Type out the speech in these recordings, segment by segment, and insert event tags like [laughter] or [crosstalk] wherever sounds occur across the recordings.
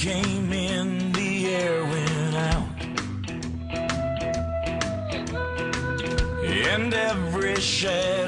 came in, the air went out. And every shadow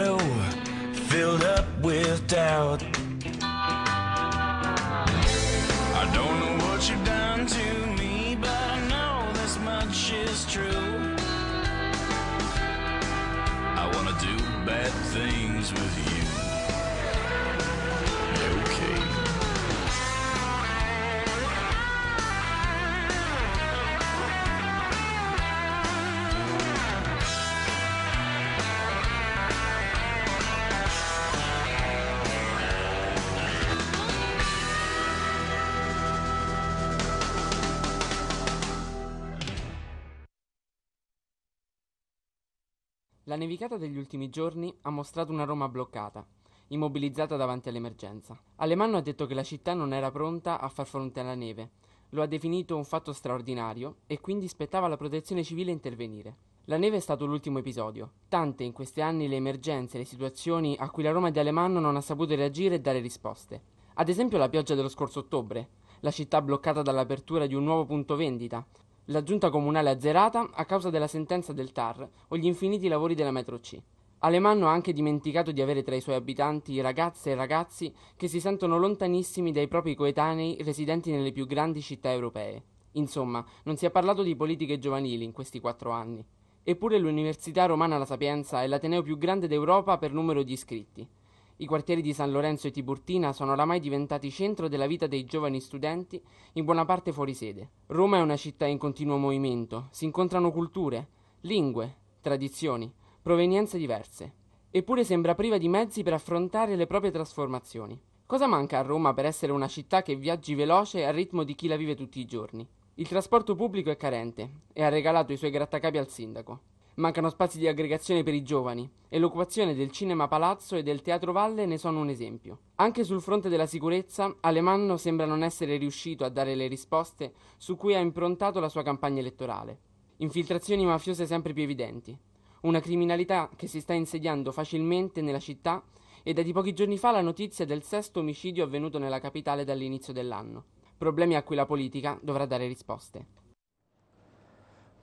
nevicata degli ultimi giorni ha mostrato una Roma bloccata, immobilizzata davanti all'emergenza. Alemanno ha detto che la città non era pronta a far fronte alla neve, lo ha definito un fatto straordinario e quindi spettava alla protezione civile intervenire. La neve è stato l'ultimo episodio. Tante in questi anni le emergenze, le situazioni a cui la Roma di Alemanno non ha saputo reagire e dare risposte. Ad esempio la pioggia dello scorso ottobre, la città bloccata dall'apertura di un nuovo punto vendita, la giunta comunale azzerata a causa della sentenza del TAR o gli infiniti lavori della metro C. Alemanno ha anche dimenticato di avere tra i suoi abitanti ragazze e ragazzi che si sentono lontanissimi dai propri coetanei residenti nelle più grandi città europee. Insomma, non si è parlato di politiche giovanili in questi quattro anni. Eppure l'Università Romana La Sapienza è l'ateneo più grande d'Europa per numero di iscritti. I quartieri di San Lorenzo e Tiburtina sono oramai diventati centro della vita dei giovani studenti, in buona parte fuori sede. Roma è una città in continuo movimento, si incontrano culture, lingue, tradizioni, provenienze diverse. Eppure sembra priva di mezzi per affrontare le proprie trasformazioni. Cosa manca a Roma per essere una città che viaggi veloce al ritmo di chi la vive tutti i giorni? Il trasporto pubblico è carente e ha regalato i suoi grattacapi al sindaco. Mancano spazi di aggregazione per i giovani e l'occupazione del cinema palazzo e del teatro valle ne sono un esempio. Anche sul fronte della sicurezza, Alemanno sembra non essere riuscito a dare le risposte su cui ha improntato la sua campagna elettorale. Infiltrazioni mafiose sempre più evidenti, una criminalità che si sta insediando facilmente nella città ed è di pochi giorni fa la notizia del sesto omicidio avvenuto nella capitale dall'inizio dell'anno. Problemi a cui la politica dovrà dare risposte.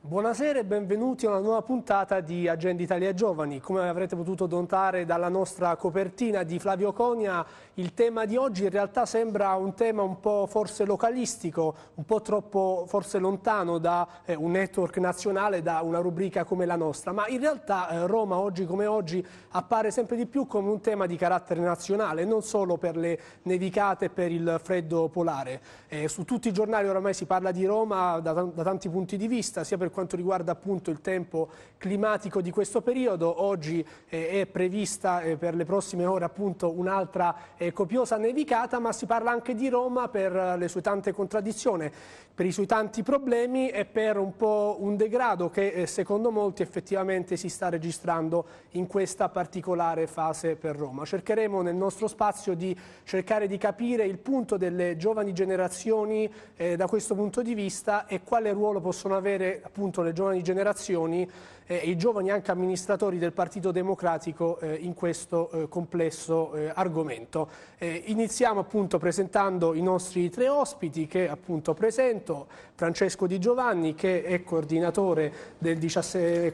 Buonasera e benvenuti a una nuova puntata di Agenda Italia Giovani. Come avrete potuto notare dalla nostra copertina di Flavio Conia, il tema di oggi in realtà sembra un tema un po' forse localistico, un po' troppo forse lontano da eh, un network nazionale, da una rubrica come la nostra, ma in realtà eh, Roma oggi come oggi appare sempre di più come un tema di carattere nazionale, non solo per le nevicate e per il freddo polare. Eh, su tutti i giornali oramai si parla di Roma da, da tanti punti di vista, sia per per quanto riguarda appunto il tempo climatico di questo periodo. Oggi eh, è prevista eh, per le prossime ore appunto un'altra eh, copiosa nevicata, ma si parla anche di Roma per eh, le sue tante contraddizioni, per i suoi tanti problemi e per un po' un degrado che eh, secondo molti effettivamente si sta registrando in questa particolare fase per Roma. Cercheremo nel nostro spazio di cercare di capire il punto delle giovani generazioni eh, da questo punto di vista e quale ruolo possono avere appunto appunto le giovani generazioni eh, i giovani anche amministratori del Partito Democratico eh, in questo eh, complesso eh, argomento. Eh, iniziamo appunto presentando i nostri tre ospiti che appunto presento, Francesco Di Giovanni che è coordinatore del 17,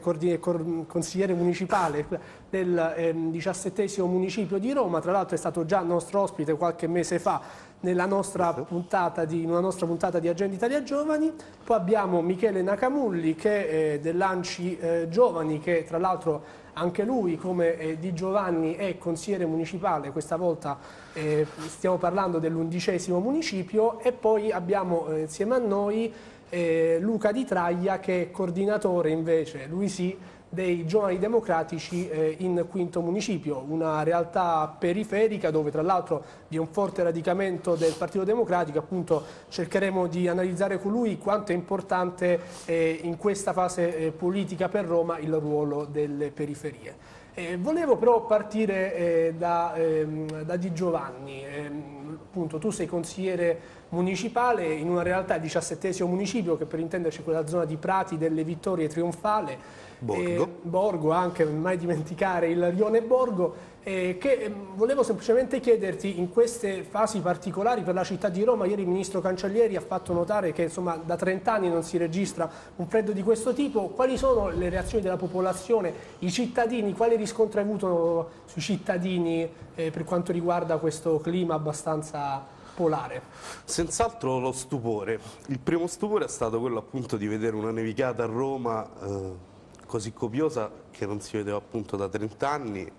consigliere municipale del ehm, 17 municipio di Roma, tra l'altro è stato già nostro ospite qualche mese fa nella nostra puntata di, nella nostra puntata di Agenda Italia Giovani. Poi abbiamo Michele Nacamulli che è dell'Anci eh, Giovani che tra l'altro anche lui come eh, Di Giovanni è consigliere municipale, questa volta eh, stiamo parlando dell'undicesimo municipio. E poi abbiamo eh, insieme a noi eh, Luca Di Traglia che è coordinatore invece, lui sì, dei giovani democratici eh, in quinto municipio, una realtà periferica dove tra l'altro vi è un forte radicamento del Partito Democratico, appunto cercheremo di analizzare con lui quanto è importante eh, in questa fase eh, politica per Roma il ruolo delle periferie. Eh, volevo però partire eh, da, ehm, da, Di Giovanni. Ehm, appunto tu sei consigliere municipale in una realtà diciassettesimo municipio che per intenderci quella zona di Prati delle Vittorie Trionfale Borgo. Borgo anche, mai dimenticare il rione Borgo eh, che eh, volevo semplicemente chiederti in queste fasi particolari per la città di Roma, ieri il ministro Cancellieri ha fatto notare che insomma, da 30 anni non si registra un freddo di questo tipo, quali sono le reazioni della popolazione, i cittadini, quali riscontri hai avuto sui cittadini eh, per quanto riguarda questo clima abbastanza polare? Senz'altro lo stupore. Il primo stupore è stato quello appunto di vedere una nevicata a Roma eh, così copiosa che non si vedeva appunto da 30 anni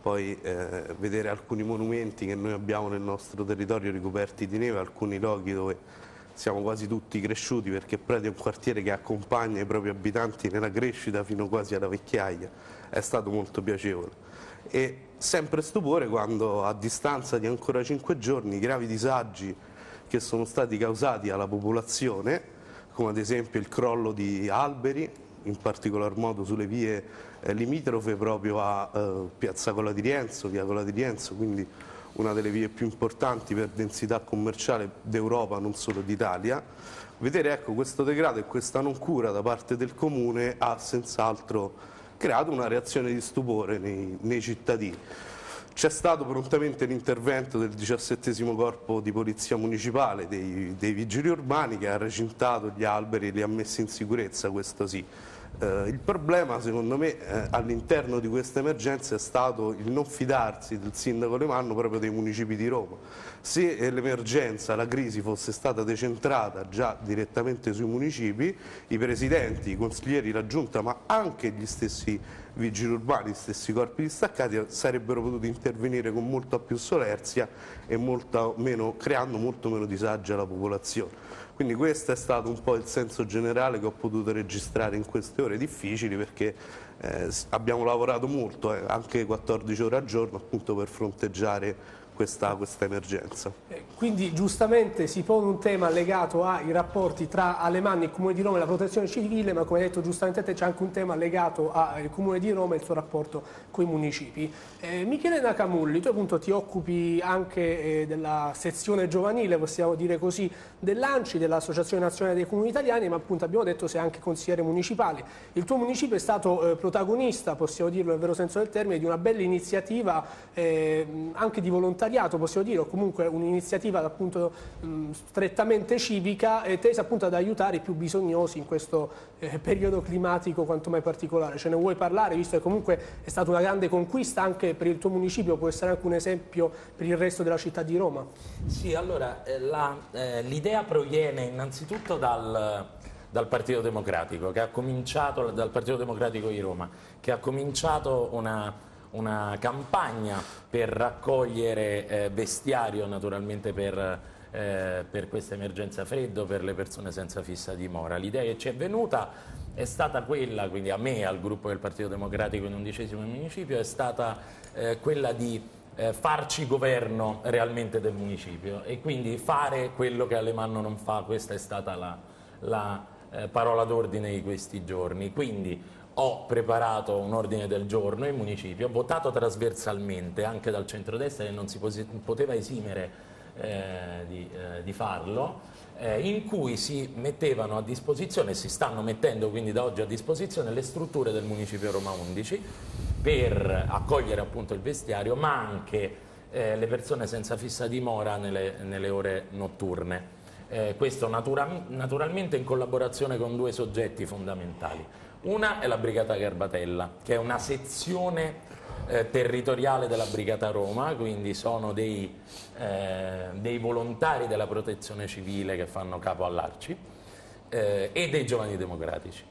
poi eh, vedere alcuni monumenti che noi abbiamo nel nostro territorio ricoperti di neve, alcuni luoghi dove siamo quasi tutti cresciuti perché Prati è un quartiere che accompagna i propri abitanti nella crescita fino quasi alla vecchiaia, è stato molto piacevole. E sempre stupore quando a distanza di ancora cinque giorni i gravi disagi che sono stati causati alla popolazione, come ad esempio il crollo di alberi, in particolar modo sulle vie eh, limitrofe proprio a eh, Piazza Cola di Rienzo, via Cola di Rienzo, quindi una delle vie più importanti per densità commerciale d'Europa, non solo d'Italia. Vedere ecco, questo degrado e questa non cura da parte del Comune ha senz'altro creato una reazione di stupore nei, nei cittadini. C'è stato prontamente l'intervento del 17 corpo di polizia municipale, dei, dei vigili urbani, che ha recintato gli alberi e li ha messi in sicurezza, questo sì. Eh, il problema secondo me eh, all'interno di questa emergenza è stato il non fidarsi del sindaco Lemanno proprio dei municipi di Roma. Se eh, l'emergenza, la crisi fosse stata decentrata già direttamente sui municipi, i presidenti, i consiglieri, la giunta ma anche gli stessi vigili urbani, gli stessi corpi distaccati sarebbero potuti intervenire con molta più solerzia e molto meno, creando molto meno disagi alla popolazione. Quindi questo è stato un po' il senso generale che ho potuto registrare in queste ore difficili perché eh, abbiamo lavorato molto, eh, anche 14 ore al giorno appunto per fronteggiare questa, questa emergenza. Eh, quindi giustamente si pone un tema legato ai rapporti tra Alemanni, il Comune di Roma e la protezione civile, ma come hai detto giustamente c'è anche un tema legato al Comune di Roma e il suo rapporto con i municipi. Eh, Michele Nacamulli, tu appunto ti occupi anche eh, della sezione giovanile, possiamo dire così, dell'ANCI, dell'Associazione Nazionale dei Comuni Italiani, ma appunto abbiamo detto sei anche consigliere municipale. Il tuo municipio è stato eh, protagonista, possiamo dirlo nel vero senso del termine, di una bella iniziativa eh, anche di volontariato volontariato, possiamo dire, o comunque un'iniziativa strettamente civica eh, tesa appunto ad aiutare i più bisognosi in questo eh, periodo climatico quanto mai particolare. Ce ne vuoi parlare, visto che comunque è stata una grande conquista anche per il tuo municipio, può essere anche un esempio per il resto della città di Roma? Sì, allora eh, eh l'idea proviene innanzitutto dal dal Partito Democratico, che ha cominciato, dal Partito Democratico di Roma, che ha cominciato una una campagna per raccogliere eh, vestiario naturalmente per, eh, per questa emergenza freddo per le persone senza fissa dimora. L'idea che ci è venuta è stata quella, quindi a me, al gruppo del Partito Democratico in undicesimo municipio, è stata eh, quella di eh, farci governo realmente del municipio e quindi fare quello che Alemanno non fa, questa è stata la, la eh, parola d'ordine di questi giorni. Quindi ho preparato un ordine del giorno in municipio, votato trasversalmente anche dal centrodestra che non si poteva esimere eh, di, eh, di, farlo, eh, in cui si mettevano a disposizione, si stanno mettendo quindi da oggi a disposizione le strutture del municipio Roma 11 per accogliere appunto il vestiario, ma anche eh, le persone senza fissa dimora nelle, nelle ore notturne. Eh, questo natura naturalmente in collaborazione con due soggetti fondamentali. Una è la Brigata Garbatella, che è una sezione eh, territoriale della Brigata Roma, quindi sono dei, eh, dei, volontari della protezione civile che fanno capo all'Arci eh, e dei giovani democratici,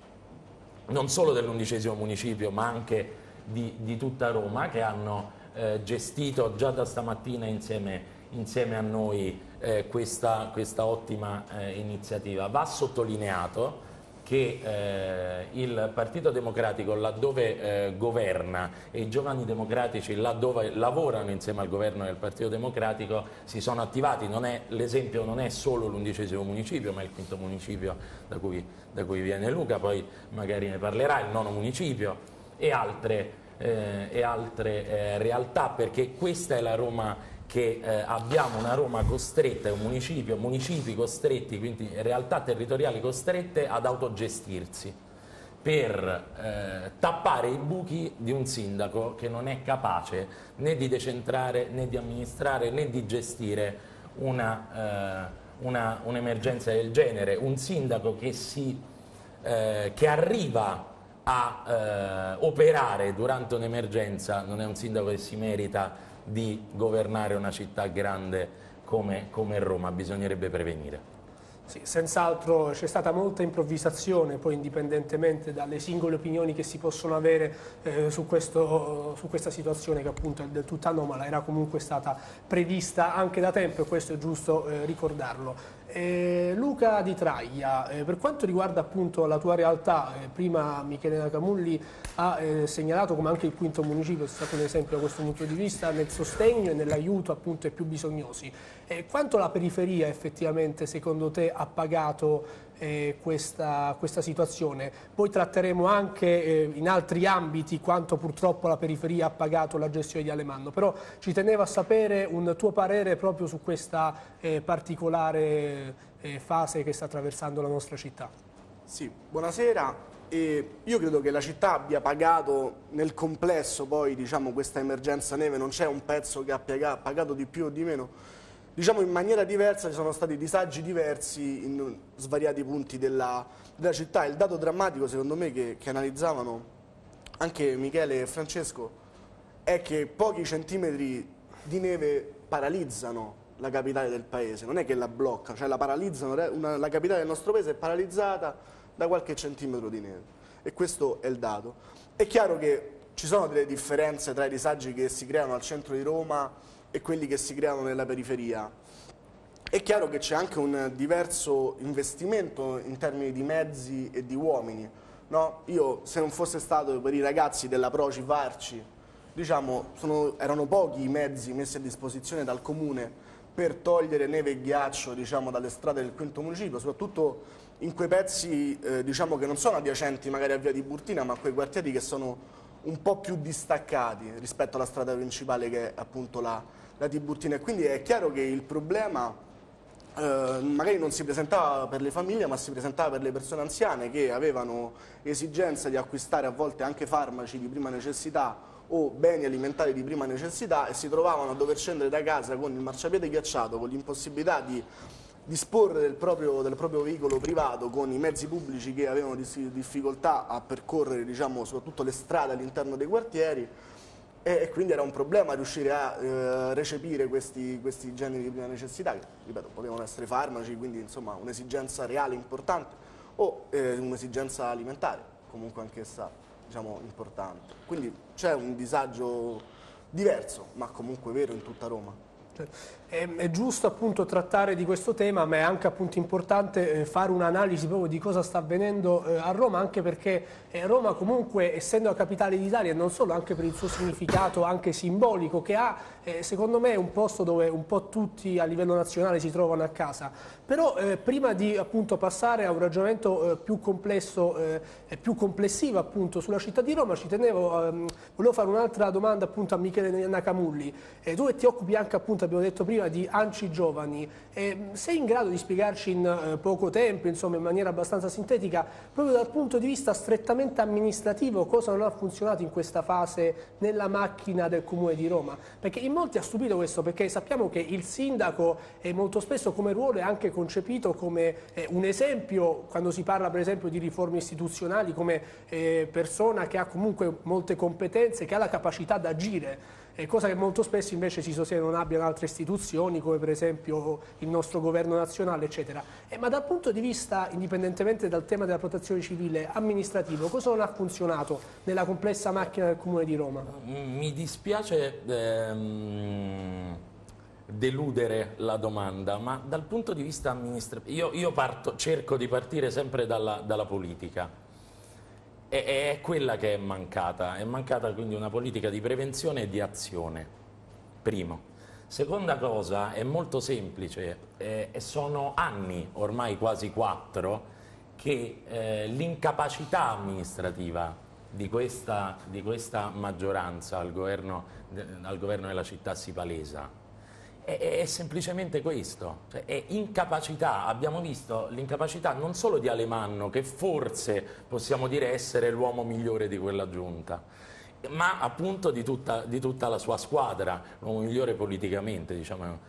non solo dell'undicesimo municipio ma anche di, di tutta Roma che hanno eh, gestito già da stamattina insieme, insieme a noi eh, questa, questa, ottima eh, iniziativa. Va sottolineato che eh, il Partito Democratico laddove eh, governa e i giovani democratici laddove lavorano insieme al governo del Partito Democratico si sono attivati, l'esempio non è solo l'undicesimo municipio ma il quinto municipio da cui, da cui, viene Luca, poi magari ne parlerà, il nono municipio e altre, eh, e altre eh, realtà perché questa è la Roma che eh, abbiamo una Roma costretta, un municipio, municipi costretti, quindi realtà territoriali costrette ad autogestirsi per eh, tappare i buchi di un sindaco che non è capace né di decentrare né di amministrare né di gestire eh, un'emergenza del genere. Un sindaco che, si, eh, che arriva a eh, operare durante un'emergenza non è un sindaco che si merita di governare una città grande come, come Roma, bisognerebbe prevenire. Sì, senz'altro c'è stata molta improvvisazione, poi indipendentemente dalle singole opinioni che si possono avere eh, su, questo, su, questa situazione che appunto è del tutto anomala, era comunque stata prevista anche da tempo e questo è giusto eh, ricordarlo. Eh, Luca Di Traglia, eh, per quanto riguarda appunto la tua realtà, eh, prima Michele Nacamulli ha eh, segnalato come anche il quinto municipio è stato un esempio da questo punto di vista nel sostegno e nell'aiuto appunto ai più bisognosi. Eh, quanto la periferia effettivamente secondo te ha pagato eh, questa, questa, situazione. Poi tratteremo anche eh, in altri ambiti quanto purtroppo la periferia ha pagato la gestione di Alemanno, però ci tenevo a sapere un tuo parere proprio su questa eh, particolare eh, fase che sta attraversando la nostra città. Sì, buonasera. E io credo che la città abbia pagato nel complesso poi diciamo, questa emergenza neve, non c'è un pezzo che ha pagato di più o di meno, diciamo in maniera diversa ci sono stati disagi diversi in svariati punti della, della città. Il dato drammatico secondo me che, che, analizzavano anche Michele e Francesco è che pochi centimetri di neve paralizzano la capitale del paese, non è che la bloccano, cioè la paralizzano, una, la capitale del nostro paese è paralizzata da qualche centimetro di neve e questo è il dato. È chiaro che ci sono delle differenze tra i disagi che si creano al centro di Roma e quelli che si creano nella periferia. È chiaro che c'è anche un diverso investimento in termini di mezzi e di uomini. No? Io, se non fosse stato per i ragazzi della Proci Varci, diciamo, sono, erano pochi i mezzi messi a disposizione dal Comune per togliere neve e ghiaccio diciamo, dalle strade del quinto municipio, soprattutto in quei pezzi eh, diciamo, che non sono adiacenti magari a Via di Burtina, ma quei quartieri che sono un po' più distaccati rispetto alla strada principale che è appunto la, la Tiburtina e quindi è chiaro che il problema eh, magari non si presentava per le famiglie ma si presentava per le persone anziane che avevano esigenza di acquistare a volte anche farmaci di prima necessità o beni alimentari di prima necessità e si trovavano a dover scendere da casa con il marciapiede ghiacciato, con l'impossibilità di disporre del proprio, del proprio, veicolo privato con i mezzi pubblici che avevano difficoltà a percorrere diciamo, soprattutto le strade all'interno dei quartieri e, quindi era un problema riuscire a eh, recepire questi, questi, generi di prima necessità che, ripeto, potevano essere farmaci, quindi insomma un'esigenza reale importante o eh, un'esigenza alimentare, comunque anch'essa diciamo, importante. Quindi c'è un disagio diverso, ma comunque vero in tutta Roma. È, è, giusto appunto trattare di questo tema, ma è anche appunto importante eh, fare un'analisi proprio di cosa sta avvenendo eh, a Roma, anche perché eh, Roma comunque, essendo la capitale d'Italia, non solo anche per il suo significato anche simbolico che ha, eh, secondo me è un posto dove un po' tutti a livello nazionale si trovano a casa. Però eh, prima di appunto passare a un ragionamento eh, più complesso e più complessivo appunto sulla città di Roma, ci tenevo, ehm, volevo fare un'altra domanda appunto a Michele Nacamulli. tu che ti occupi anche appunto abbiamo detto prima, di Anci Giovani. Eh, sei in grado di spiegarci in eh, poco tempo, insomma in maniera abbastanza sintetica, proprio dal punto di vista strettamente amministrativo, cosa non ha funzionato in questa fase nella macchina del Comune di Roma? Perché in molti ha stupito questo, perché sappiamo che il sindaco è molto spesso come ruolo è anche concepito come eh, un esempio, quando si parla per esempio di riforme istituzionali, come eh, persona che ha comunque molte competenze, che ha la capacità di agire cosa che molto spesso invece si sostiene non abbiano altre istituzioni come per esempio il nostro governo nazionale eccetera. Eh, ma dal punto di vista, indipendentemente dal tema della protezione civile, amministrativo, cosa non ha funzionato nella complessa macchina del Comune di Roma? Mi dispiace ehm, deludere la domanda, ma dal punto di vista amministrativo, io, io parto, cerco di partire sempre dalla, dalla politica è, è quella che è mancata, è mancata quindi una politica di prevenzione e di azione, primo. Seconda cosa, è molto semplice, eh, sono anni, ormai quasi quattro, che eh, l'incapacità amministrativa di questa, di questa maggioranza al governo, al governo, della città si palesa. È, è semplicemente questo, cioè, è incapacità, abbiamo visto l'incapacità non solo di Alemanno, che forse possiamo dire essere l'uomo migliore di quella giunta, ma appunto di tutta, di tutta la sua squadra, l'uomo migliore politicamente, diciamo,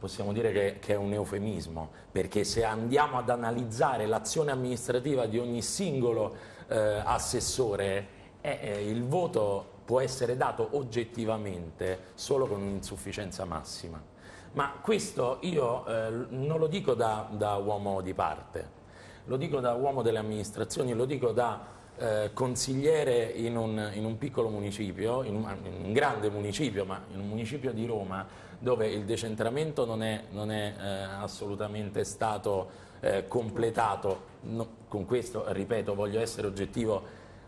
possiamo dire che, che, è un eufemismo, perché se andiamo ad analizzare l'azione amministrativa di ogni singolo eh, assessore, eh, eh, il voto può essere dato oggettivamente solo con un'insufficienza massima. Ma questo io eh, non lo dico da, da, uomo di parte, lo dico da uomo delle amministrazioni, lo dico da eh, consigliere in un, in un, piccolo municipio, in un, in un, grande municipio, ma in un municipio di Roma dove il decentramento non è, non è eh, assolutamente stato eh, completato. No, con questo, ripeto, voglio essere oggettivo,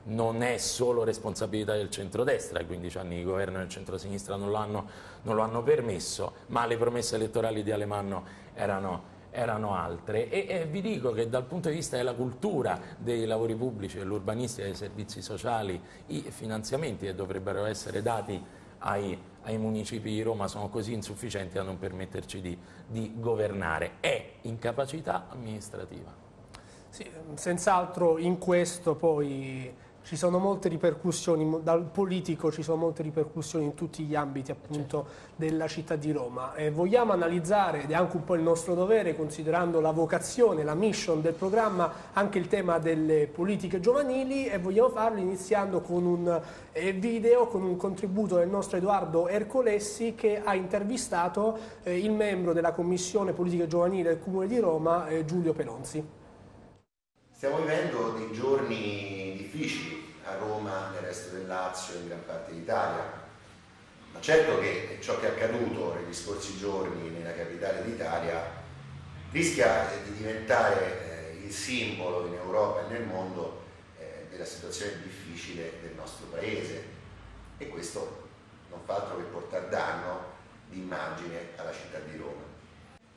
non è solo responsabilità del centrodestra, i 15 anni di governo del centrosinistra non hanno, non lo hanno permesso, ma le promesse elettorali di Alemanno erano, erano altre e, e, vi dico che dal punto di vista della cultura dei lavori pubblici, dell'urbanistica, dei servizi sociali, i finanziamenti che dovrebbero essere dati ai, ai municipi di Roma sono così insufficienti da non permetterci di, di governare. È incapacità amministrativa. Sì, senz'altro in questo poi ci sono molte ripercussioni, dal politico ci sono molte ripercussioni in tutti gli ambiti appunto certo. della città di Roma. E vogliamo analizzare, ed è anche un po' il nostro dovere, considerando la vocazione, la mission del programma, anche il tema delle politiche giovanili e vogliamo farlo iniziando con un eh, video, con un contributo del nostro Edoardo Ercolessi che ha intervistato eh, il membro della Commissione Politiche Giovanili del Comune di Roma, eh, Giulio Pelonzi. Stiamo vivendo dei giorni difficili a Roma, nel resto del Lazio e in gran parte d'Italia, ma certo che ciò che è accaduto negli scorsi giorni nella capitale d'Italia rischia di diventare eh, il simbolo in Europa e nel mondo eh, della situazione difficile del nostro paese e questo non fa altro che portare danno di immagine alla città di Roma.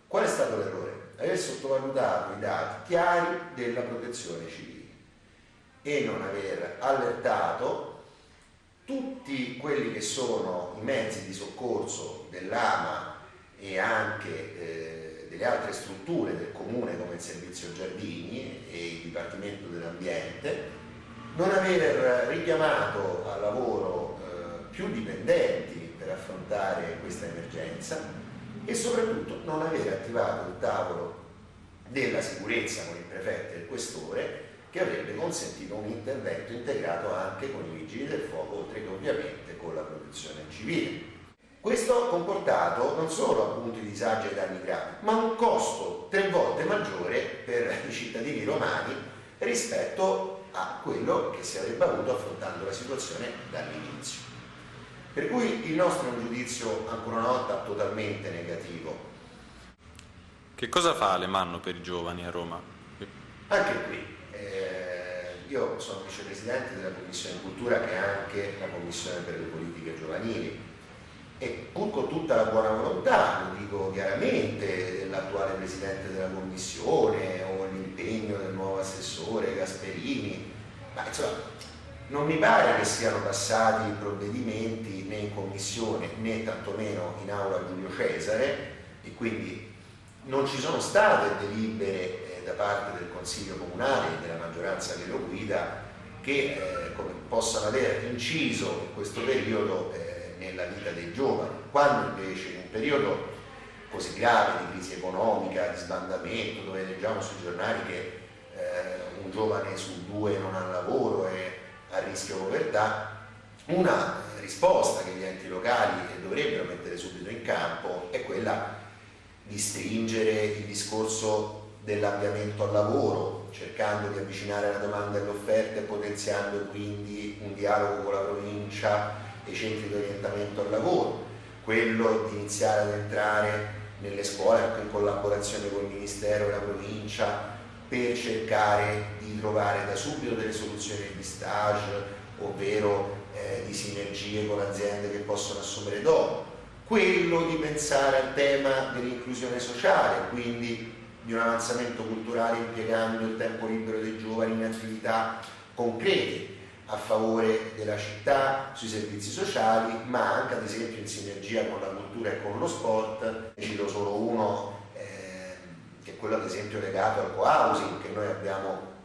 Qual è stato l'errore? Aver sottovalutato i dati chiari della protezione civile e non aver allertato tutti quelli che sono i mezzi di soccorso dell'AMA e anche eh, delle altre strutture del comune come il servizio giardini e il Dipartimento dell'Ambiente, non aver richiamato al lavoro eh, più dipendenti per affrontare questa emergenza e soprattutto non avere attivato il tavolo della sicurezza con il prefetto e il questore che avrebbe consentito un intervento integrato anche con i vigili del fuoco, oltre che ovviamente con la protezione civile. Questo ha comportato non solo appunto i disagi e i danni gravi, ma un costo tre volte maggiore per i cittadini romani rispetto a quello che si avrebbe avuto affrontando la situazione dall'inizio. Per cui il nostro è un giudizio ancora una volta totalmente negativo. Che cosa fa Alemanno per i giovani a Roma? Anche qui, eh, io sono vicepresidente della Commissione Cultura che è anche la Commissione per le politiche giovanili e pur con tutta la buona volontà, lo dico chiaramente, dell'attuale Presidente della Commissione o l'impegno del nuovo assessore Gasperini, ma insomma non mi pare che siano passati provvedimenti né in commissione né tantomeno in aula Giulio Cesare e quindi non ci sono state delibere eh, da parte del Consiglio Comunale e della maggioranza che lo guida che eh, possano aver inciso in questo periodo eh, nella vita dei giovani, quando invece in un periodo così grave di crisi economica, di sbandamento, dove leggiamo sui giornali che eh, un giovane su due non ha lavoro e a rischio povertà, una risposta che gli enti locali dovrebbero mettere subito in campo è quella di stringere il discorso dell'avviamento al lavoro, cercando di avvicinare la domanda e l'offerta e potenziando quindi un dialogo con la provincia e i centri di orientamento al lavoro, quello di iniziare ad entrare nelle scuole anche in collaborazione con il Ministero e la provincia per cercare di trovare da subito delle soluzioni di stage, ovvero eh, di sinergie con aziende che possono assumere dopo. Quello di pensare al tema dell'inclusione sociale, quindi di un avanzamento culturale impiegando il tempo libero dei giovani in attività concrete, a favore della città, sui servizi sociali, ma anche ad esempio in sinergia con la cultura e con lo sport. Ne cito solo uno che è quello ad esempio legato al co-housing che noi abbiamo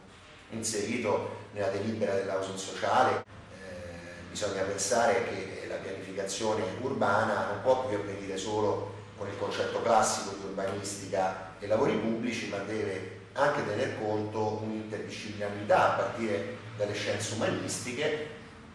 inserito nella delibera dell'housing sociale. Eh, bisogna pensare che la pianificazione urbana non può più avvenire solo con il concetto classico di urbanistica e lavori pubblici, ma deve anche tener conto un'interdisciplinarità a partire dalle scienze umanistiche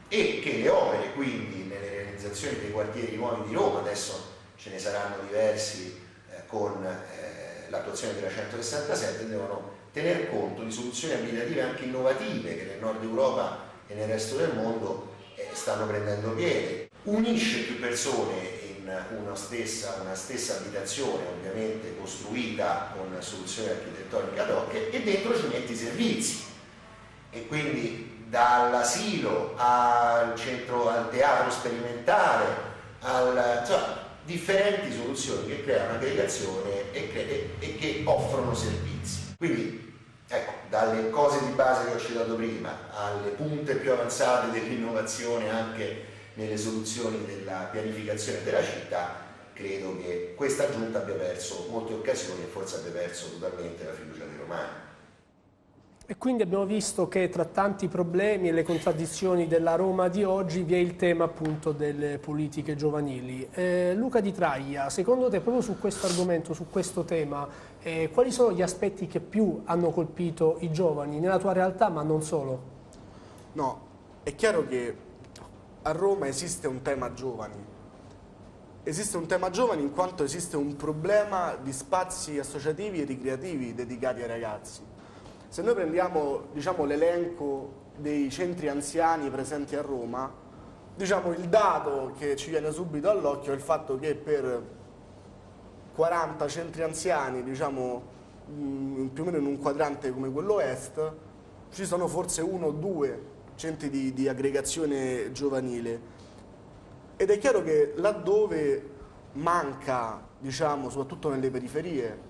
e che le opere quindi nelle realizzazioni dei quartieri nuovi di Roma, adesso ce ne saranno diversi eh, con eh, l'attuazione della 167, devono tener conto di soluzioni abitative anche innovative che nel nord Europa e nel resto del mondo eh, stanno prendendo piede. Unisce più persone una stessa, una stessa abitazione ovviamente costruita con soluzioni architettoniche ad hoc e dentro ci metti i servizi e quindi dall'asilo al centro, al teatro sperimentale, al, insomma, differenti soluzioni che creano aggregazione e, che, e che offrono servizi. Quindi ecco, dalle cose di base che ho citato prima alle punte più avanzate dell'innovazione anche nelle soluzioni della pianificazione della città, credo che questa giunta abbia perso molte occasioni e forse abbia perso totalmente la fiducia dei romani. E quindi abbiamo visto che tra tanti problemi e le contraddizioni della Roma di oggi vi è il tema appunto delle politiche giovanili. Eh, Luca Di Traglia, secondo te proprio su questo argomento, su questo tema, eh, quali sono gli aspetti che più hanno colpito i giovani nella tua realtà ma non solo? No, è chiaro che a Roma esiste un tema giovani. Esiste un tema giovani in quanto esiste un problema di spazi associativi e ricreativi dedicati ai ragazzi. Se noi prendiamo diciamo, l'elenco dei centri anziani presenti a Roma, diciamo, il dato che ci viene subito all'occhio è il fatto che per 40 centri anziani, diciamo, mm, più o meno in un quadrante come quello est, ci sono forse uno o due centri di, di aggregazione giovanile. Ed è chiaro che laddove manca, diciamo, soprattutto nelle periferie,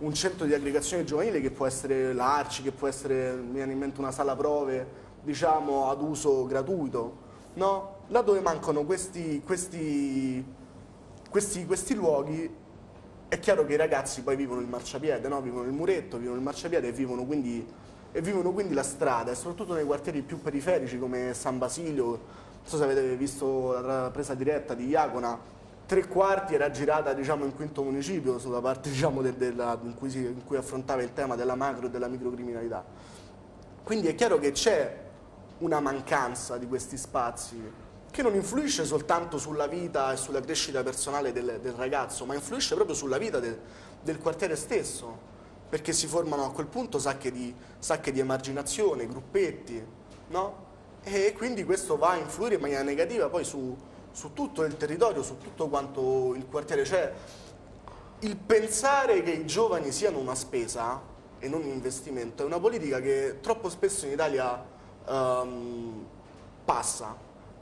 un centro di aggregazione giovanile che può essere l'Arci, che può essere, mi viene in mente una sala prove, diciamo, ad uso gratuito, no? Laddove mancano questi, questi, questi, questi luoghi, è chiaro che i ragazzi poi vivono il marciapiede, no? Vivono il muretto, vivono il marciapiede e vivono quindi e vivono quindi la strada e soprattutto nei quartieri più periferici come San Basilio, non so se avete visto la presa diretta di Iacona, tre quarti era girata diciamo, in quinto municipio sulla parte diciamo, de, de la, in, cui si, in, cui affrontava il tema della macro e della microcriminalità. Quindi è chiaro che c'è una mancanza di questi spazi che non influisce soltanto sulla vita e sulla crescita personale del, del ragazzo, ma influisce proprio sulla vita del, del quartiere stesso perché si formano a quel punto sacche di, sacche di emarginazione, gruppetti, no? E quindi questo va a influire in maniera negativa poi su, su tutto il territorio, su tutto quanto il quartiere. Cioè, il pensare che i giovani siano una spesa e non un investimento è una politica che troppo spesso in Italia um, passa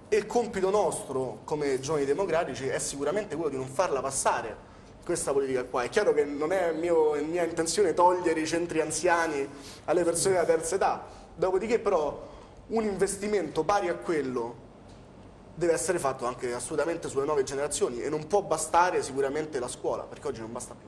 e il compito nostro come giovani democratici è sicuramente quello di non farla passare questa politica qua. È chiaro che non è mio, mia intenzione togliere i centri anziani alle persone della terza età, dopodiché però un investimento pari a quello deve essere fatto anche assolutamente sulle nuove generazioni e non può bastare sicuramente la scuola, perché oggi non basta più.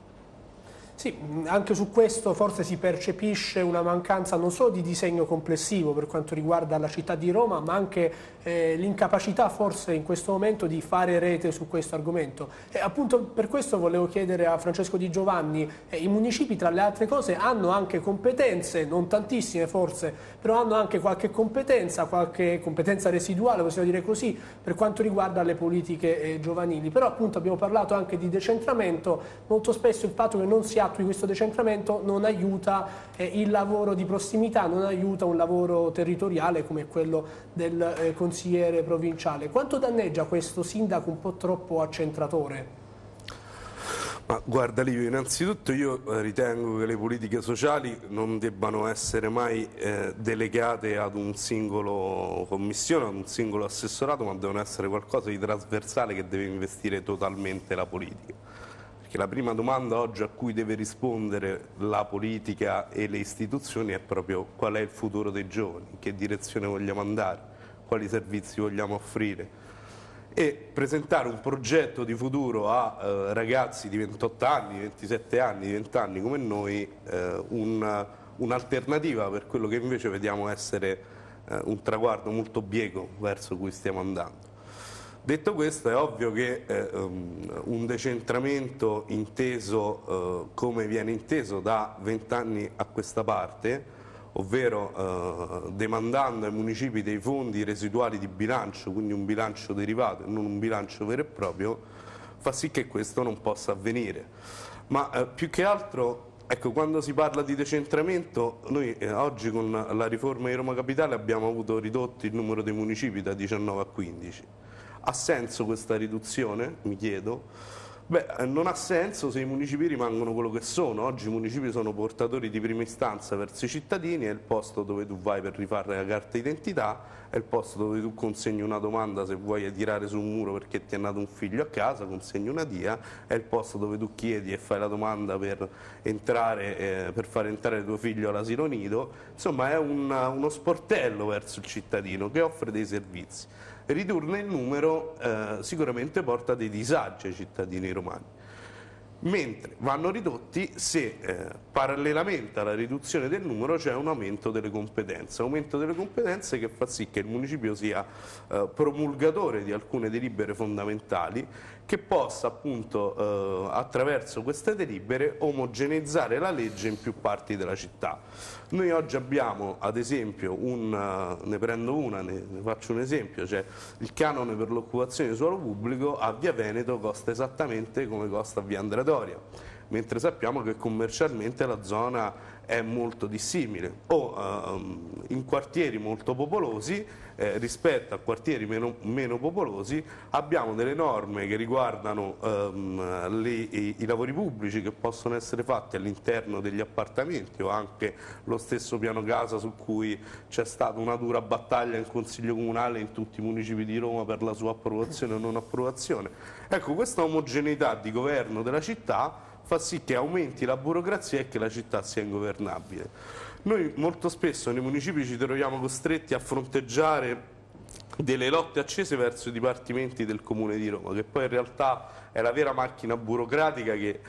Sì, anche su questo forse si percepisce una mancanza non solo di disegno complessivo per quanto riguarda la città di Roma, ma anche eh, l'incapacità forse in questo momento di fare rete su questo argomento. E appunto per questo volevo chiedere a Francesco Di Giovanni, eh, i municipi tra le altre cose hanno anche competenze, non tantissime forse, però hanno anche qualche competenza, qualche competenza residuale, possiamo dire così, per quanto riguarda le politiche eh, giovanili. Però appunto abbiamo parlato anche di decentramento, molto spesso il fatto che non si ha attui questo decentramento non aiuta eh, il lavoro di prossimità, non aiuta un lavoro territoriale come quello del eh, consigliere provinciale. Quanto danneggia questo sindaco un po' troppo accentratore? Ma guarda Livio, innanzitutto io eh, ritengo che le politiche sociali non debbano essere mai eh, delegate ad un singolo commissione, ad un singolo assessorato, ma devono essere qualcosa di trasversale che deve investire totalmente la politica. Perché la prima domanda oggi a cui deve rispondere la politica e le istituzioni è proprio qual è il futuro dei giovani, in che direzione vogliamo andare, quali servizi vogliamo offrire e presentare un progetto di futuro a eh, ragazzi di 28 anni, 27 anni, di 20 anni come noi, eh, un- un'alternativa per quello che invece vediamo essere eh, un traguardo molto bieco verso cui stiamo andando. Detto questo è ovvio che eh, um, un decentramento inteso eh, come viene inteso da vent'anni a questa parte, ovvero eh, demandando ai municipi dei fondi residuali di bilancio, quindi un bilancio derivato e non un bilancio vero e proprio, fa sì che questo non possa avvenire. Ma eh, più che altro, ecco, quando si parla di decentramento, noi eh, oggi con la riforma di Roma Capitale abbiamo avuto ridotto il numero dei municipi da 19 a 15. Ha senso questa riduzione? Mi chiedo. Beh, eh, non ha senso se i municipi rimangono quello che sono. Oggi i municipi sono portatori di prima istanza verso i cittadini, è il posto dove tu vai per rifare la carta d'identità, è il posto dove tu consegni una domanda se vuoi tirare su un muro perché ti è nato un figlio a casa, consegni una dia, è il posto dove tu chiedi e fai la domanda per, entrare, eh, per fare entrare tuo figlio all'asilo nido. Insomma, è un- uno sportello verso il cittadino che offre dei servizi ridurne il numero eh, sicuramente porta dei disagi ai cittadini romani. Mentre vanno ridotti se eh, parallelamente alla riduzione del numero c'è un aumento delle competenze, aumento delle competenze che fa sì che il municipio sia eh, promulgatore di alcune delibere fondamentali che possa appunto eh, attraverso queste delibere omogeneizzare la legge in più parti della città. Noi oggi abbiamo ad esempio un, eh, ne prendo una, ne, ne faccio un esempio, cioè il canone per l'occupazione di suolo pubblico a Via Veneto costa esattamente come costa a Via Andrea Doria, mentre sappiamo che commercialmente la zona è molto dissimile o ehm, in quartieri molto popolosi eh, rispetto a quartieri meno, meno popolosi abbiamo delle norme che riguardano ehm, le- i, i lavori pubblici che possono essere fatti all'interno degli appartamenti o anche lo stesso piano casa su cui c'è stata una dura battaglia in Consiglio Comunale in tutti i municipi di Roma per la sua approvazione o non approvazione. Ecco, questa omogeneità di governo della città fa sì che aumenti la burocrazia e che la città sia ingovernabile. Noi molto spesso nei municipi ci troviamo costretti a fronteggiare delle lotte accese verso i dipartimenti del Comune di Roma, che poi in realtà è la vera macchina burocratica che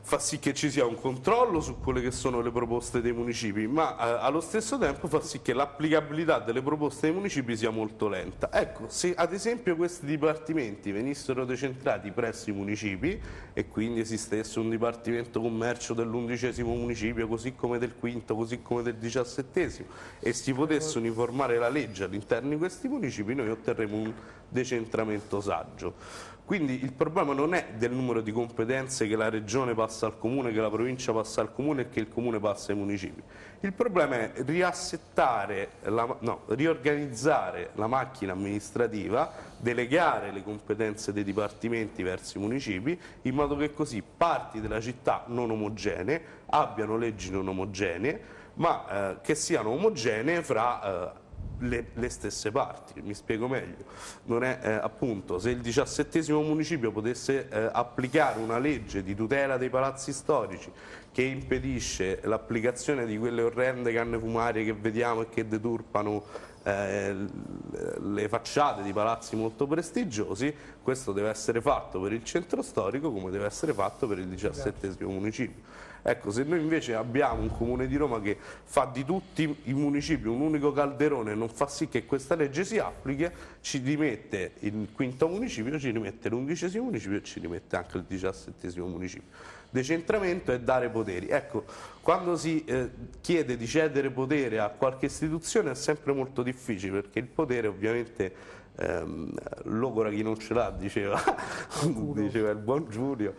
fa sì che ci sia un controllo su quelle che sono le proposte dei municipi, ma eh, allo stesso tempo fa sì che l'applicabilità delle proposte dei municipi sia molto lenta. Ecco, se ad esempio questi dipartimenti venissero decentrati presso i municipi e quindi esistesse un dipartimento commercio dell'undicesimo municipio, così come del quinto, così come del diciassettesimo, e si potesse uniformare la legge all'interno di questi municipi, noi otterremo un decentramento saggio. Quindi il problema non è del numero di competenze che la regione passa al comune, che la provincia passa al comune e che il comune passa ai municipi. Il problema è riassettare, la- no, riorganizzare la macchina amministrativa, delegare le competenze dei dipartimenti verso i municipi, in modo che così parti della città non omogenee abbiano leggi non omogenee, ma eh, che siano omogenee fra eh, le, le stesse parti, mi spiego meglio. Non è eh, appunto se il diciassettesimo municipio potesse eh, applicare una legge di tutela dei palazzi storici che impedisce l'applicazione di quelle orrende canne fumarie che vediamo e che deturpano eh, le facciate di palazzi molto prestigiosi, questo deve essere fatto per il centro storico come deve essere fatto per il diciassettesimo municipio. Ecco, se noi invece abbiamo un comune di Roma che fa di tutti i municipi un unico calderone e non fa sì che questa legge si applichi, ci rimette il quinto municipio, ci rimette l'undicesimo municipio e ci rimette anche il diciassettesimo municipio. Decentramento è dare poteri. Ecco, quando si eh, chiede di cedere potere a qualche istituzione è sempre molto difficile perché il potere ovviamente ehm, logora chi non ce l'ha, diceva, [laughs] diceva il buon Giulio,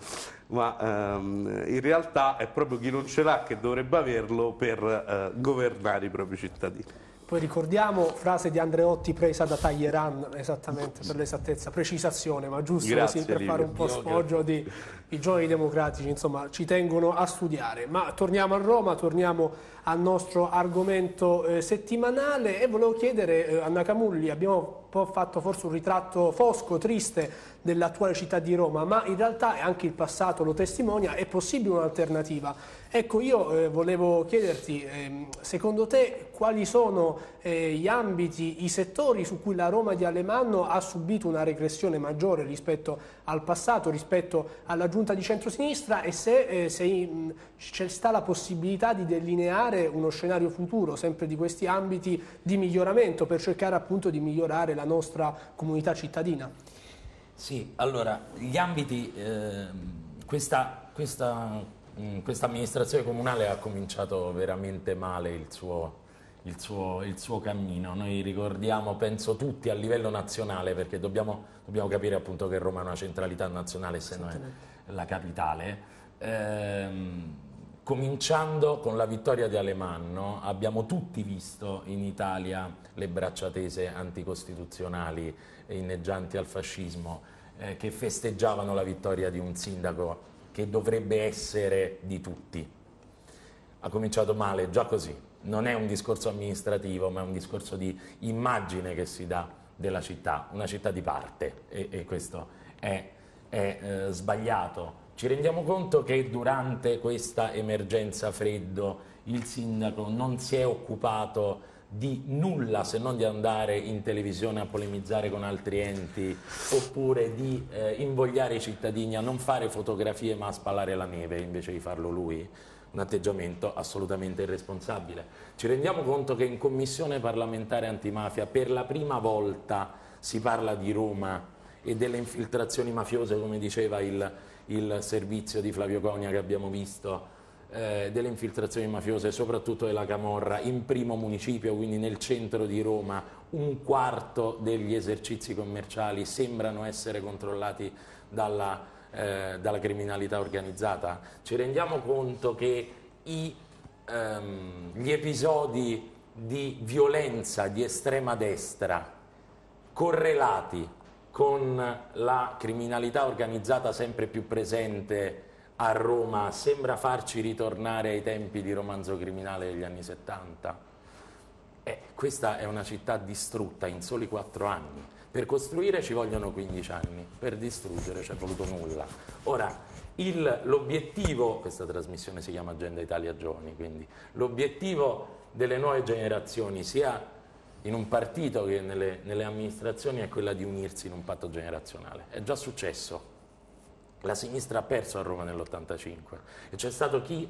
ma ehm, in realtà è proprio chi non ce l'ha che dovrebbe averlo per eh, governare i propri cittadini. Poi ricordiamo, frase di Andreotti presa da Taglieran, esattamente per l'esattezza, precisazione, ma giusto Grazie, così per fare Livio. un po' Io- sfoggio di... i giovani democratici insomma, ci tengono a studiare. Ma torniamo a Roma, torniamo al nostro argomento eh, settimanale e volevo chiedere eh, a Nacamulli, abbiamo fatto forse un ritratto fosco, triste dell'attuale città di Roma, ma in realtà anche il passato lo testimonia, è possibile un'alternativa. Ecco, io eh, volevo chiederti, ehm, secondo te quali sono eh, gli ambiti, i settori su cui la Roma di Alemanno ha subito una regressione maggiore rispetto al passato, rispetto alla giunta di centrosinistra e se, eh, se c'è sta la possibilità di delineare uno scenario futuro sempre di questi ambiti di miglioramento per cercare appunto di migliorare la nostra comunità cittadina. Sì, allora, gli ambiti, eh, questa, questa, mh, questa, amministrazione comunale ha cominciato veramente male il suo, il, suo, il suo, cammino. Noi ricordiamo, penso tutti a livello nazionale, perché dobbiamo, dobbiamo capire appunto che Roma è una centralità nazionale, se non è la capitale. Eh, cominciando con la vittoria di Alemanno, abbiamo tutti visto in Italia le braccia tese anticostituzionali inneggianti al fascismo, eh, che festeggiavano la vittoria di un sindaco che dovrebbe essere di tutti. Ha cominciato male già così, non è un discorso amministrativo, ma è un discorso di immagine che si dà della città, una città di parte e, e questo è, è eh, sbagliato. Ci rendiamo conto che durante questa emergenza freddo il sindaco non si è occupato di nulla se non di andare in televisione a polemizzare con altri enti oppure di eh, invogliare i cittadini a non fare fotografie ma a spallare la neve invece di farlo lui un atteggiamento assolutamente irresponsabile. Ci rendiamo conto che in commissione parlamentare antimafia per la prima volta si parla di Roma e delle infiltrazioni mafiose come diceva il, il servizio di Flavio Conia che abbiamo visto eh, delle infiltrazioni mafiose, soprattutto della Camorra, in primo municipio, quindi nel centro di Roma, un quarto degli esercizi commerciali sembrano essere controllati dalla, eh, dalla criminalità organizzata. Ci rendiamo conto che i, ehm, gli episodi di violenza di estrema destra correlati con la criminalità organizzata sempre più presente a Roma sembra farci ritornare ai tempi di romanzo criminale degli anni 70. Eh, questa è una città distrutta in soli quattro anni. Per costruire ci vogliono 15 anni, per distruggere ci è voluto nulla. Ora, l'obiettivo, questa trasmissione si chiama Agenda Italia Giovani, quindi l'obiettivo delle nuove generazioni sia in un partito che nelle, nelle amministrazioni è quella di unirsi in un patto generazionale. È già successo, la sinistra ha perso a Roma nell'85 e c'è stato chi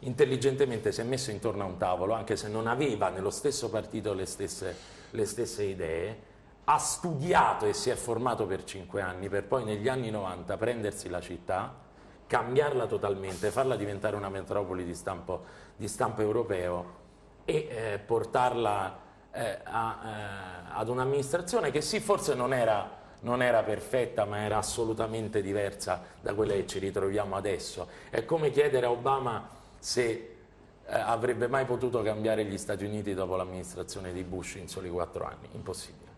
intelligentemente si è messo intorno a un tavolo, anche se non aveva nello stesso partito le stesse, le stesse idee, ha studiato e si è formato per cinque anni per poi negli anni 90 prendersi la città, cambiarla totalmente, farla diventare una metropoli di stampo, di stampo europeo e eh, portarla eh, a, eh, ad un'amministrazione che sì, forse non era non era perfetta ma era assolutamente diversa da quella che ci ritroviamo adesso. È come chiedere a Obama se eh, avrebbe mai potuto cambiare gli Stati Uniti dopo l'amministrazione di Bush in soli quattro anni, impossibile.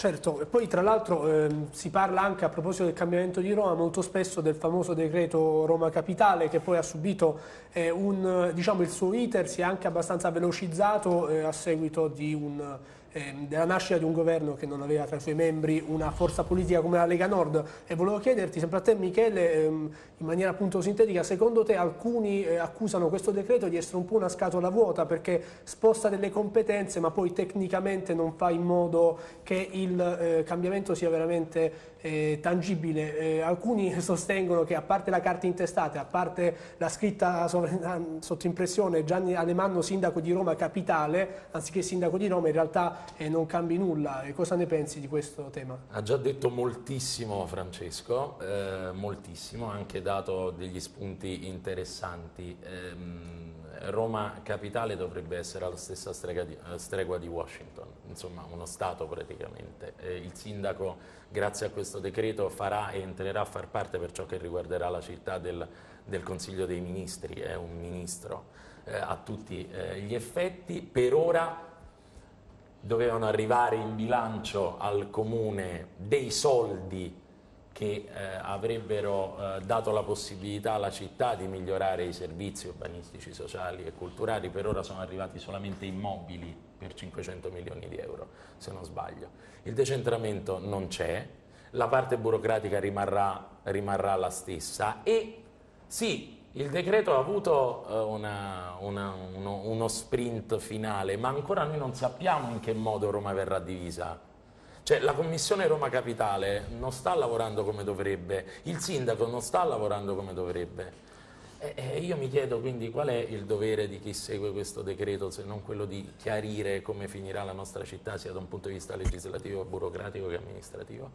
Certo, e poi tra l'altro eh, si parla anche a proposito del cambiamento di Roma molto spesso del famoso decreto Roma Capitale che poi ha subito eh, un, diciamo, il suo iter, si è anche abbastanza velocizzato eh, a seguito di un Ehm, della nascita di un governo che non aveva tra i suoi membri una forza politica come la Lega Nord. E volevo chiederti sempre a te Michele ehm, in maniera appunto sintetica secondo te alcuni eh, accusano questo decreto di essere un po' una scatola vuota perché sposta delle competenze ma poi tecnicamente non fa in modo che il eh, cambiamento sia veramente eh, tangibile. Eh, alcuni [laughs] sostengono che a parte la carta intestata, a parte la scritta sotto impressione Gianni Alemanno sindaco di Roma capitale, anziché sindaco di Roma, in realtà eh, non cambi nulla. E cosa ne pensi di questo tema? Ha già detto moltissimo Francesco, eh, moltissimo, ha anche dato degli spunti interessanti. Ehm, Roma capitale dovrebbe essere alla stessa di, stregua di Washington, insomma uno Stato praticamente. Eh, il sindaco grazie a questo decreto farà e entrerà a far parte per ciò che riguarderà la città del, del Consiglio dei Ministri, è un ministro eh, a tutti eh, gli effetti. Per ora dovevano arrivare in bilancio al Comune dei soldi che eh, avrebbero eh, dato la possibilità alla città di migliorare i servizi urbanistici, sociali e culturali, per ora sono arrivati solamente immobili per 500 milioni di euro, se non sbaglio. Il decentramento non c'è, la parte burocratica rimarrà, rimarrà la stessa e sì, il decreto ha avuto eh, una, una, uno, uno sprint finale, ma ancora noi non sappiamo in che modo Roma verrà divisa. Cioè, la Commissione Roma Capitale non sta lavorando come dovrebbe, il sindaco non sta lavorando come dovrebbe. E, io mi chiedo quindi qual è il dovere di chi segue questo decreto se non quello di chiarire come finirà la nostra città sia da un punto di vista legislativo, burocratico che amministrativo.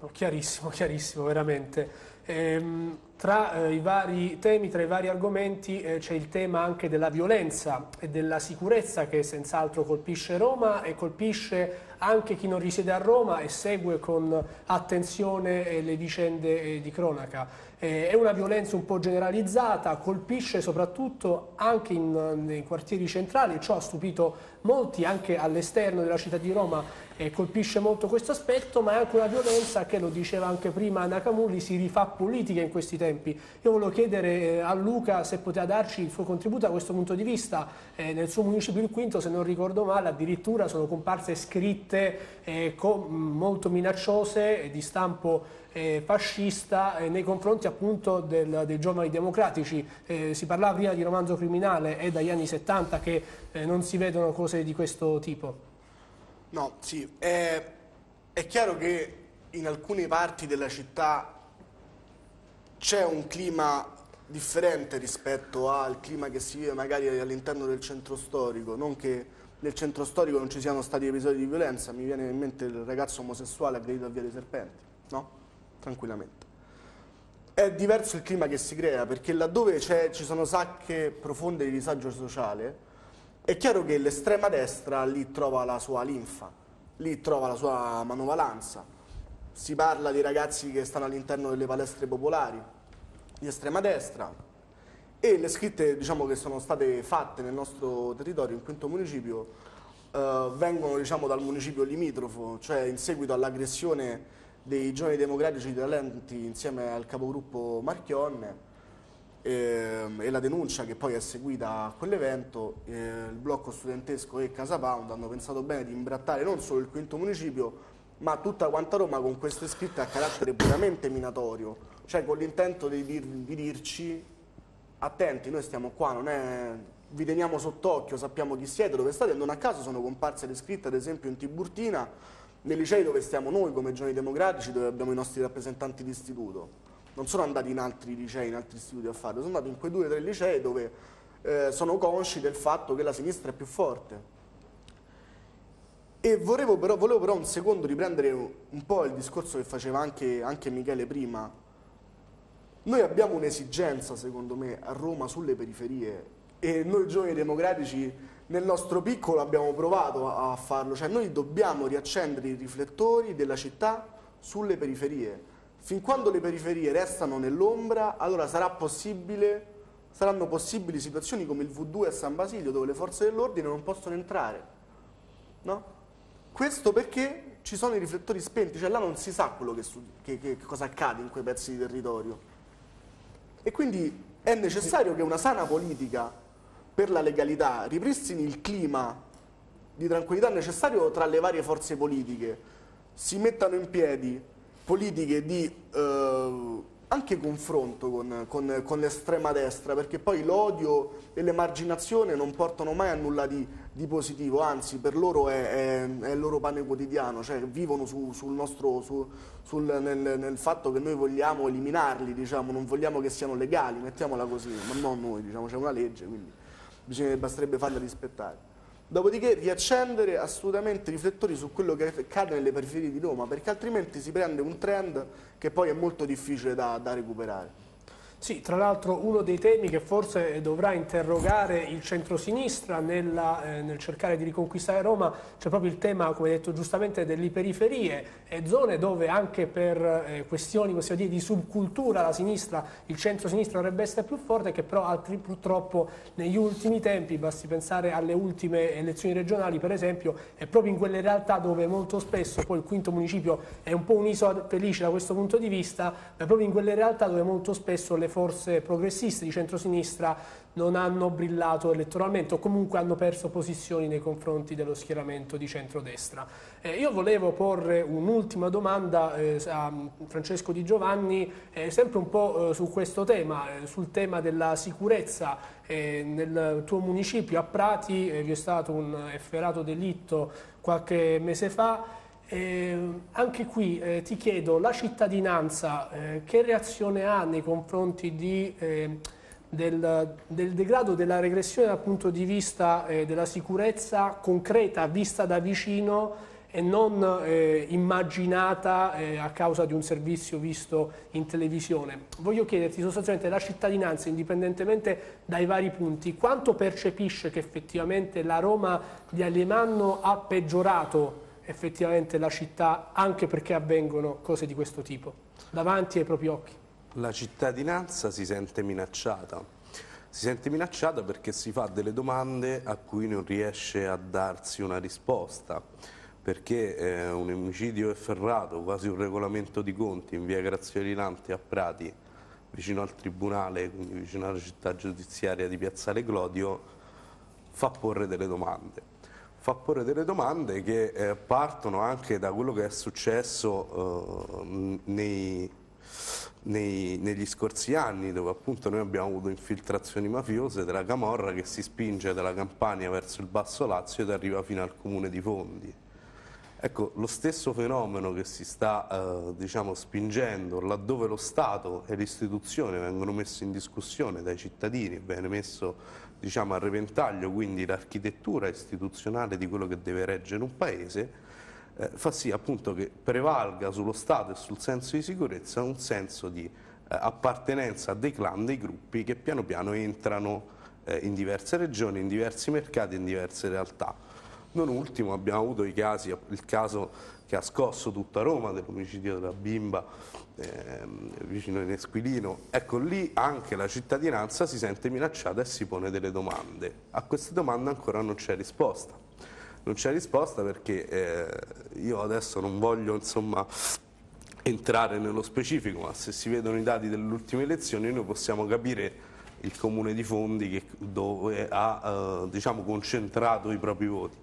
No, chiarissimo, chiarissimo, veramente. Ehm, tra eh, i vari temi, tra i vari argomenti eh, c'è il tema anche della violenza e della sicurezza che senz'altro colpisce Roma e colpisce anche chi non risiede a Roma e segue con attenzione eh, le vicende eh, di cronaca. Eh, è una violenza un po' generalizzata, colpisce soprattutto anche in, nei quartieri centrali, ciò ha stupito molti anche all'esterno della città di Roma e colpisce molto questo aspetto, ma è anche una violenza che, lo diceva anche prima Nakamuri, si rifà politica in questi tempi. Io volevo chiedere eh, a Luca se poteva darci il suo contributo da questo punto di vista. Eh, nel suo municipio il Quinto, se non ricordo male, addirittura sono comparse scritte eh, molto minacciose di stampo eh, fascista eh, nei confronti appunto del, dei giovani democratici. Eh, si parlava prima di romanzo criminale e dagli anni 70 che eh, non si vedono cose di questo tipo. No, sì, è, è chiaro che in alcune parti della città c'è un clima differente rispetto al clima che si vive magari all'interno del centro storico, non che nel centro storico non ci siano stati episodi di violenza, mi viene in mente il ragazzo omosessuale aggredito a Via dei Serpenti, no? Tranquillamente. È diverso il clima che si crea, perché laddove ci sono sacche profonde di disagio sociale, è chiaro che l'estrema destra lì trova la sua linfa, lì trova la sua manovalanza. Si parla di ragazzi che stanno all'interno delle palestre popolari di estrema destra e le scritte diciamo, che sono state fatte nel nostro territorio, in quinto municipio, eh, vengono diciamo, dal municipio limitrofo, cioè in seguito all'aggressione dei giovani democratici di Talenti insieme al capogruppo Marchionne ehm, e la denuncia che poi è seguita a quell'evento, eh, il blocco studentesco e Casa Pound hanno pensato bene di imbrattare non solo il quinto municipio, ma tutta quanta Roma con queste scritte a carattere puramente minatorio, cioè con l'intento di, dir, di dirci attenti, noi stiamo qua, non è vi teniamo sott'occhio, sappiamo chi siete, dove state, non a caso sono comparse le scritte ad esempio in Tiburtina, nei licei dove stiamo noi come giovani democratici, dove abbiamo i nostri rappresentanti d'istituto non sono andati in altri licei, in altri istituti a farlo, sono andati in quei due o tre licei dove eh, sono consci del fatto che la sinistra è più forte. E volevo però, volevo però un secondo riprendere un po' il discorso che faceva anche, anche Michele prima. Noi abbiamo un'esigenza, secondo me, a Roma sulle periferie e noi giovani democratici nel nostro piccolo abbiamo provato a farlo, cioè noi dobbiamo riaccendere i riflettori della città sulle periferie Fin quando le periferie restano nell'ombra, allora possibile, saranno possibili situazioni come il V2 a San Basilio, dove le forze dell'ordine non possono entrare. No? Questo perché ci sono i riflettori spenti, cioè là non si sa quello che, che, che cosa accade in quei pezzi di territorio. E quindi è necessario che una sana politica per la legalità ripristini il clima di tranquillità necessario tra le varie forze politiche, si mettano in piedi politiche di eh, anche confronto con, con, con l'estrema destra, perché poi l'odio e l'emarginazione non portano mai a nulla di, di positivo, anzi per loro è, è, è, il loro pane quotidiano, cioè vivono su, sul nostro, su, sul, nel, nel, fatto che noi vogliamo eliminarli, diciamo, non vogliamo che siano legali, mettiamola così, ma non noi, diciamo, c'è una legge, quindi bisogna, basterebbe farla rispettare. Dopodiché riaccendere assolutamente i riflettori su quello che accade nelle periferie di Roma, perché altrimenti si prende un trend che poi è molto difficile da, da recuperare. Sì, tra l'altro uno dei temi che forse dovrà interrogare il centrosinistra nella, eh, nel cercare di riconquistare Roma c'è proprio il tema, come detto giustamente, delle periferie e zone dove anche per eh, questioni dire, di subcultura la sinistra, il centrosinistra dovrebbe essere più forte che però altri purtroppo negli ultimi tempi, basti pensare alle ultime elezioni regionali per esempio, è proprio in quelle realtà dove molto spesso poi il quinto municipio è un po' un'isola felice da questo punto di vista, ma proprio in quelle realtà dove molto spesso le forze progressiste di centrosinistra non hanno brillato elettoralmente o comunque hanno perso posizioni nei confronti dello schieramento di centrodestra. Eh, io volevo porre un'ultima domanda eh, a Francesco Di Giovanni, eh, sempre un po' eh, su questo tema, eh, sul tema della sicurezza. Eh, nel tuo municipio a Prati vi è stato un efferato delitto qualche mese fa eh, anche qui eh, ti chiedo, la cittadinanza eh, che reazione ha nei confronti di, eh, del, del, degrado della regressione dal punto di vista eh, della sicurezza concreta, vista da vicino e non eh, immaginata a causa di un servizio visto in televisione. Voglio chiederti sostanzialmente la cittadinanza, indipendentemente dai vari punti, quanto percepisce che effettivamente la Roma di Alemanno ha peggiorato effettivamente la città anche perché avvengono cose di questo tipo davanti ai propri occhi. La cittadinanza si sente minacciata. Si sente minacciata perché si fa delle domande a cui non riesce a darsi una risposta, perché eh, un omicidio efferrato, quasi un regolamento di conti in via Grazioli Lanti a Prati, vicino al Tribunale, quindi vicino alla città giudiziaria di Piazzale Glodio, fa porre delle domande fa porre delle domande che eh, partono anche da quello che è successo eh, nei, nei, negli scorsi anni dove appunto noi abbiamo avuto infiltrazioni mafiose della Camorra che si spinge dalla Campania verso il Basso Lazio ed arriva fino al comune di Fondi. Ecco, lo stesso fenomeno che si sta eh, diciamo, spingendo laddove lo Stato e l'istituzione vengono messi in discussione dai cittadini, viene messo diciamo, a repentaglio quindi l'architettura istituzionale di quello che deve reggere un paese, eh, fa sì appunto che prevalga sullo Stato e sul senso di sicurezza un senso di eh, appartenenza a dei clan, dei gruppi che piano piano entrano eh, in diverse regioni, in diversi mercati, in diverse realtà. Non ultimo abbiamo avuto casi, il caso che ha scosso tutta Roma dell'omicidio della bimba eh, vicino in Esquilino. Ecco, lì anche la cittadinanza si sente minacciata e si pone delle domande. A queste domande ancora non c'è risposta. Non c'è risposta perché eh, io adesso non voglio insomma, entrare nello specifico, ma se si vedono i dati delle ultime elezioni noi possiamo capire il comune di Fondi che, dove ha eh, diciamo, concentrato i propri voti.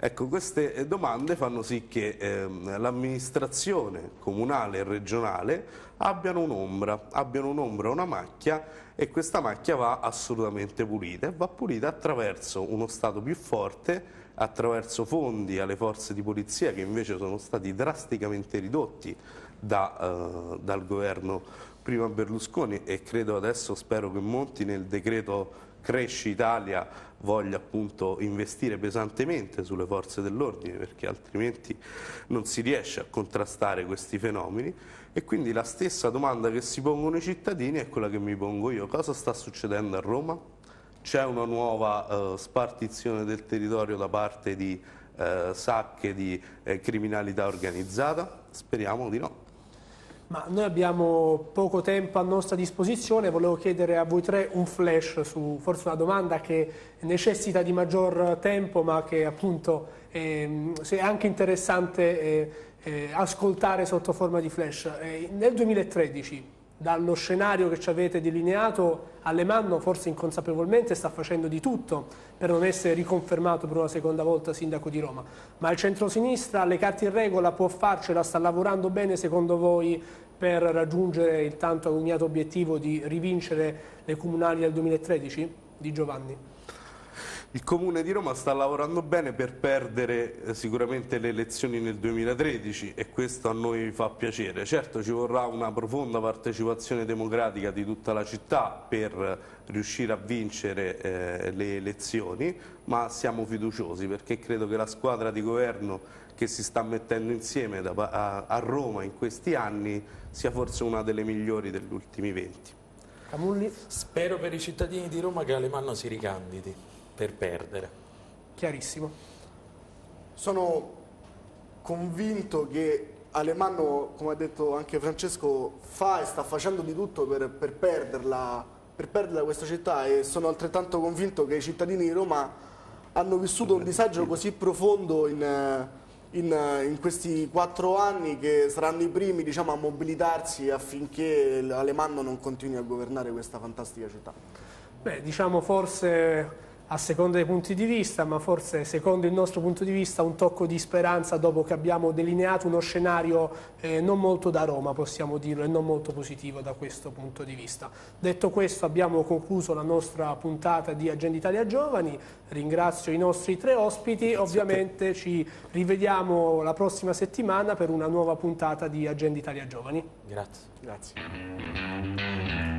Ecco, queste eh, domande fanno sì che ehm, l'amministrazione comunale e regionale abbiano un'ombra, abbiano un'ombra, una macchia e questa macchia va assolutamente pulita e va pulita attraverso uno Stato più forte, attraverso fondi alle forze di polizia che invece sono stati drasticamente ridotti da, eh, dal governo prima Berlusconi e credo adesso, spero che Monti nel decreto Cresci Italia voglia appunto investire pesantemente sulle forze dell'ordine perché altrimenti non si riesce a contrastare questi fenomeni e quindi la stessa domanda che si pongono i cittadini è quella che mi pongo io. Cosa sta succedendo a Roma? C'è una nuova uh, spartizione del territorio da parte di uh, sacche di uh, criminalità organizzata? Speriamo di no. Ma noi abbiamo poco tempo a nostra disposizione, volevo chiedere a voi tre un flash su forse una domanda che necessita di maggior tempo ma che appunto eh, è anche interessante eh, eh, ascoltare sotto forma di flash. Eh, nel 2013 dallo scenario che ci avete delineato, Alemanno forse inconsapevolmente sta facendo di tutto per non essere riconfermato per una seconda volta sindaco di Roma, ma il centrosinistra le carte in regola può farcela, sta lavorando bene secondo voi per raggiungere il tanto agognato obiettivo di rivincere le comunali del 2013? Di Giovanni. Il Comune di Roma sta lavorando bene per perdere eh, sicuramente le elezioni nel 2013 e questo a noi fa piacere. Certo ci vorrà una profonda partecipazione democratica di tutta la città per riuscire a vincere eh, le elezioni, ma siamo fiduciosi perché credo che la squadra di governo che si sta mettendo insieme da, a, a Roma in questi anni sia forse una delle migliori degli ultimi venti. Camulli, Spero per i cittadini di Roma che Alemanno si ricandidi per perdere. chiarissimo. Sono convinto che Alemanno, come ha detto anche Francesco, fa e sta facendo di tutto per, per perderla, per perderla questa città e sono altrettanto convinto che i cittadini di Roma hanno vissuto un disagio così profondo in, in, in questi quattro anni che saranno i primi diciamo, a mobilitarsi affinché Alemanno non continui a governare questa fantastica città. Beh, diciamo forse a seconda dei punti di vista, ma forse secondo il nostro punto di vista un tocco di speranza dopo che abbiamo delineato uno scenario eh, non molto da Roma, possiamo dirlo, e non molto positivo da questo punto di vista. Detto questo abbiamo concluso la nostra puntata di Agenda Italia Giovani, ringrazio i nostri tre ospiti, ovviamente ci rivediamo la prossima settimana per una nuova puntata di Agenda Italia Giovani. Grazie. Grazie.